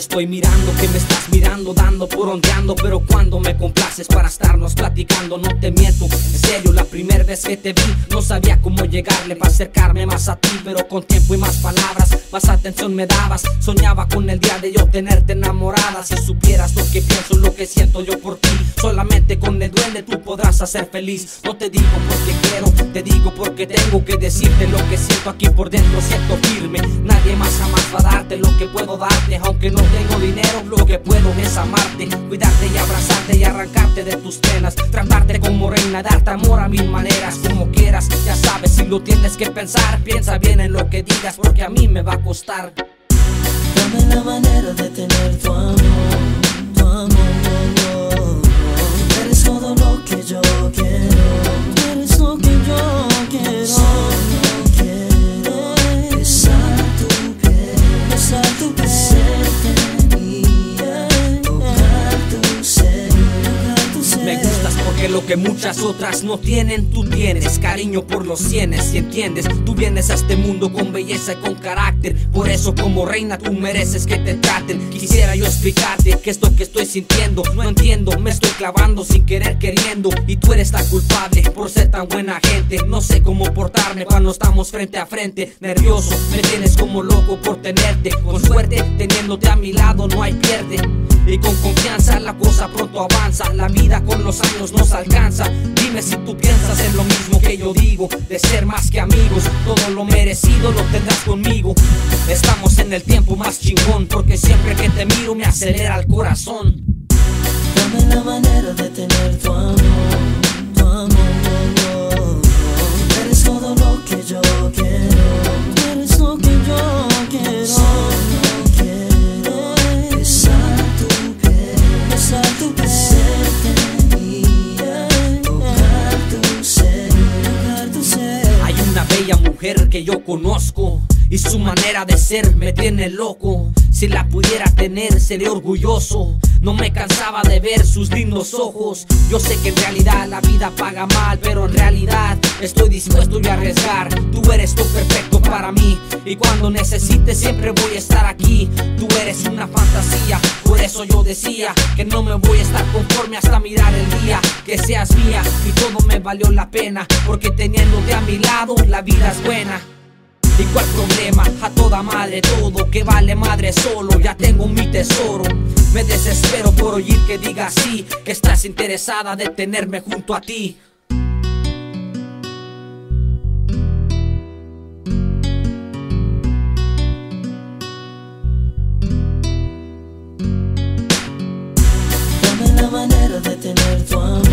estoy mirando, que me estás mirando, dando por ondeando. Pero cuando me complaces para estarnos platicando, no te miento. En serio, la primera vez que te vi, no sabía cómo llegarle para acercarme más a ti. Pero con tiempo y más palabras, más atención me dabas. Soñaba con el día de yo tenerte enamorada. Si supieras lo que pienso, lo que siento yo por ti. Solamente con el duende tú podrás hacer feliz. No te digo porque quiero, te digo porque tengo que decirte lo que siento aquí por dentro. Siento firme, lo que puedo darte. Aunque no tengo dinero, lo que puedo es amarte, cuidarte y abrazarte y arrancarte de tus penas. Tratarte como reina, darte amor a mil maneras, como quieras. Ya sabes, si lo tienes que pensar, piensa bien en lo que digas, porque a mí me va a costar. Dame la manera de tener tu amor, tu amor. Tú que muchas otras no tienen, tú tienes cariño por los cienes, si entiendes, tú vienes a este mundo con belleza y con carácter, por eso como reina tú mereces que te traten. Quisiera yo explicarte que esto que estoy sintiendo, no entiendo, me estoy clavando sin querer queriendo. Y tú eres la culpable por ser tan buena gente. No sé cómo portarme cuando estamos frente a frente, nervioso, me tienes como loco por tenerte, con suerte teniéndote a mi lado no hay pierde. Y con confianza la cosa pronto avanza. La vida con los años nos alcanza Dime si tú piensas en lo mismo que yo digo De ser más que amigos. Todo lo merecido lo tendrás conmigo. Estamos en el tiempo más chingón Porque siempre que te miro me acelera el corazón. Dame la manera de tener tu amor, que yo conozco y su manera de ser me tiene loco. Si la pudiera tener, sería orgulloso. No me cansaba de ver sus lindos ojos. Yo sé que en realidad la vida paga mal, pero en realidad estoy dispuesto a arriesgar. Tú eres lo perfecto para mí y cuando necesites siempre voy a estar aquí. Tú eres una fantasía, por eso yo decía que no me voy a estar conforme hasta mirar el día que seas mía y todo me valió la pena, porque teniéndote a mi lado la vida es buena. ¿Y cuál problema? A toda madre todo, que vale madre solo, ya tengo mi tesoro. Me desespero por oír que digas sí, que estás interesada de tenerme junto a ti. Dame la manera de tener tu amor.